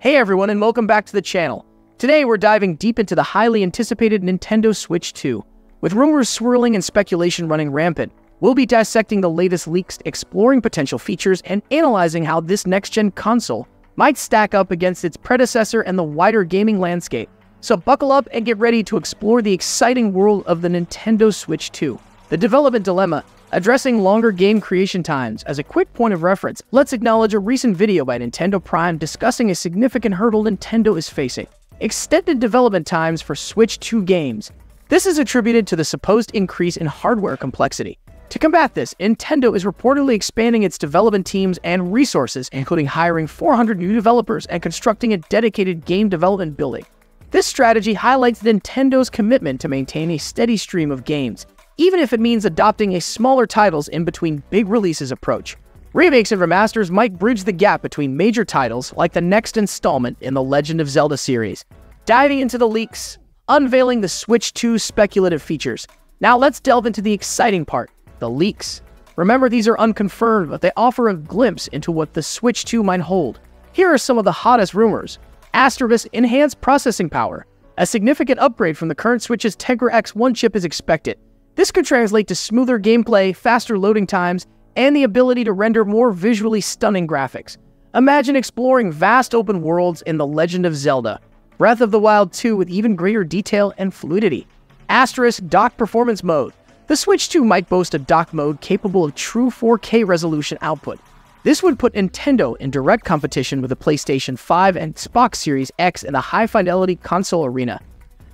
Hey everyone and welcome back to the channel. Today we're diving deep into the highly anticipated Nintendo Switch 2. With rumors swirling and speculation running rampant, we'll be dissecting the latest leaks, exploring potential features, and analyzing how this next-gen console might stack up against its predecessor and the wider gaming landscape. So buckle up and get ready to explore the exciting world of the Nintendo Switch 2. The development dilemma Addressing longer game creation times, as a quick point of reference, let's acknowledge a recent video by Nintendo Prime discussing a significant hurdle Nintendo is facing. Extended development times for Switch 2 games. This is attributed to the supposed increase in hardware complexity. To combat this, Nintendo is reportedly expanding its development teams and resources, including hiring 400 new developers and constructing a dedicated game development building. This strategy highlights Nintendo's commitment to maintain a steady stream of games, even if it means adopting a smaller titles in between big releases approach. Remakes and remasters might bridge the gap between major titles like the next installment in the Legend of Zelda series. Diving into the leaks, unveiling the Switch 2 speculative features. Now let's delve into the exciting part, the leaks. Remember, these are unconfirmed, but they offer a glimpse into what the Switch 2 might hold. Here are some of the hottest rumors. Asterisk enhanced processing power. A significant upgrade from the current Switch's Tegra X1 chip is expected, this could translate to smoother gameplay, faster loading times, and the ability to render more visually stunning graphics. Imagine exploring vast open worlds in The Legend of Zelda, Breath of the Wild 2 with even greater detail and fluidity. Asterisk Dock Performance Mode. The Switch 2 might boast a dock mode capable of true 4K resolution output. This would put Nintendo in direct competition with the PlayStation 5 and Xbox Series X in the high-fidelity console arena.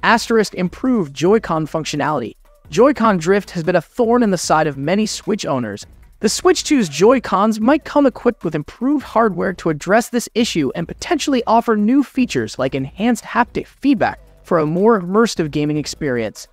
Asterisk Improved Joy-Con functionality. Joy-Con drift has been a thorn in the side of many Switch owners. The Switch 2's Joy-Cons might come equipped with improved hardware to address this issue and potentially offer new features like enhanced haptic feedback for a more immersive gaming experience.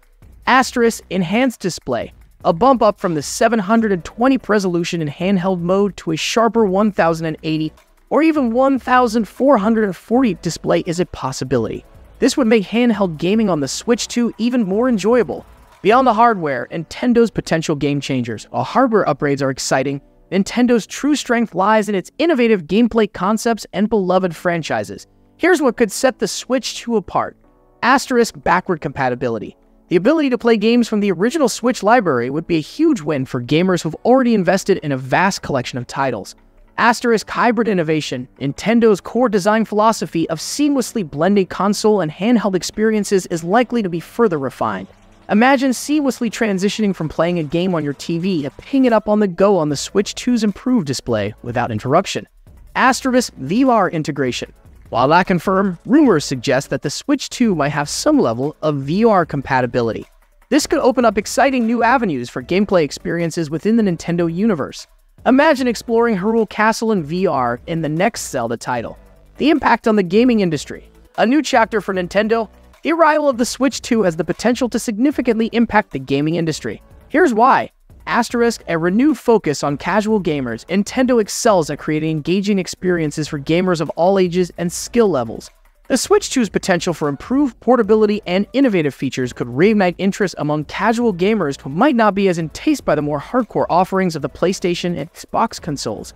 Asterisk Enhanced Display, a bump up from the 720p resolution in handheld mode to a sharper 1080 or even 1440 display is a possibility. This would make handheld gaming on the Switch 2 even more enjoyable, Beyond the hardware, Nintendo's potential game changers. While hardware upgrades are exciting, Nintendo's true strength lies in its innovative gameplay concepts and beloved franchises. Here's what could set the Switch 2 apart. Asterisk backward compatibility. The ability to play games from the original Switch library would be a huge win for gamers who've already invested in a vast collection of titles. Asterisk hybrid innovation. Nintendo's core design philosophy of seamlessly blending console and handheld experiences is likely to be further refined. Imagine seamlessly transitioning from playing a game on your TV to ping it up on the go on the Switch 2's improved display without interruption. Asterisk VR integration. While not confirmed, rumors suggest that the Switch 2 might have some level of VR compatibility. This could open up exciting new avenues for gameplay experiences within the Nintendo universe. Imagine exploring Hyrule Castle in VR in the next Zelda title. The impact on the gaming industry. A new chapter for Nintendo the arrival of the Switch 2 has the potential to significantly impact the gaming industry. Here's why. Asterisk, a renewed focus on casual gamers, Nintendo excels at creating engaging experiences for gamers of all ages and skill levels. The Switch 2's potential for improved portability and innovative features could reignite interest among casual gamers who might not be as enticed by the more hardcore offerings of the PlayStation and Xbox consoles.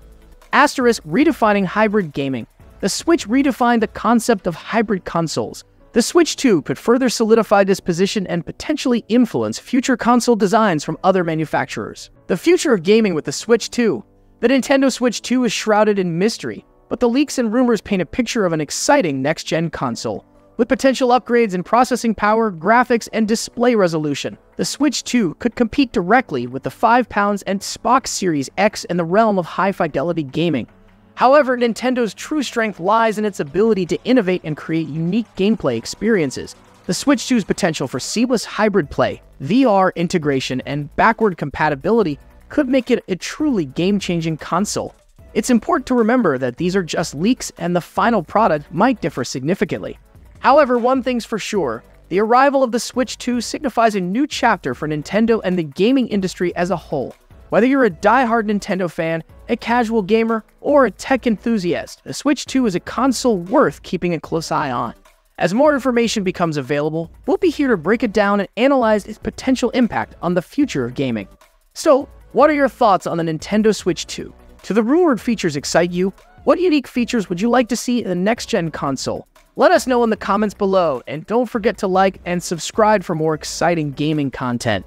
Asterisk, redefining hybrid gaming. The Switch redefined the concept of hybrid consoles. The Switch 2 could further solidify this position and potentially influence future console designs from other manufacturers. The future of gaming with the Switch 2. The Nintendo Switch 2 is shrouded in mystery, but the leaks and rumors paint a picture of an exciting next-gen console. With potential upgrades in processing power, graphics, and display resolution, the Switch 2 could compete directly with the 5 pounds and Xbox Series X in the realm of high-fidelity gaming. However, Nintendo's true strength lies in its ability to innovate and create unique gameplay experiences. The Switch 2's potential for seamless hybrid play, VR integration, and backward compatibility could make it a truly game-changing console. It's important to remember that these are just leaks and the final product might differ significantly. However, one thing's for sure, the arrival of the Switch 2 signifies a new chapter for Nintendo and the gaming industry as a whole. Whether you're a die-hard Nintendo fan, a casual gamer, or a tech enthusiast, the Switch 2 is a console worth keeping a close eye on. As more information becomes available, we'll be here to break it down and analyze its potential impact on the future of gaming. So, what are your thoughts on the Nintendo Switch 2? Do the rumored features excite you? What unique features would you like to see in the next-gen console? Let us know in the comments below, and don't forget to like and subscribe for more exciting gaming content.